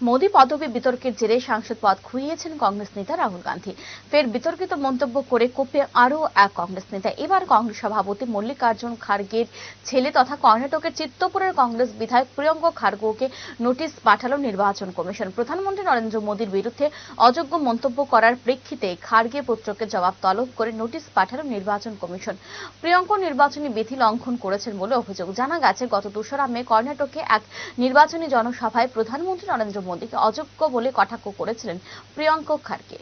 মোদী পদবী বিতর্কের জেরে সাংসদ পদ খুইয়েছেন কংগ্রেস নেতা রাহুল গান্ধী। ফের বিতর্কিত মন্তব্য করে কোপে আরও এক কংগ্রেস নেতা। এবার কংগ্রেস সভাপতি মল্লিকার্জুন খার্গের ছেলে তথা কর্ণাটকের চিত্তপুরের কংগ্রেস বিধায়ক প্রিয়ঙ্ক খার্গেকে নোটিশ পাঠালো নির্বাচন কমিশন। প্রধানমন্ত্রী নরেন্দ্র মোদীর বিরুদ্ধে অযোগ্য মন্তব্য করার প্রেক্ষিতে খার্গে পুত্রকে জবাব তলব করে নোটিশ পাঠালো নির্বাচন কমিশন। প্রিয়ঙ্ক নির্বাচনী বিধি লঙ্ঘন করেছেন বলে অভিযোগ। জানা গেছে, গত দোসরা মে কর্ণাটকে এক নির্বাচনী জনসভায় প্রধানমন্ত্রী নরেন্দ্র মোদীকে অযোগ্য বলে কটাক্ষ করেছিলেন প্রিয়ঙ্ক খার্গে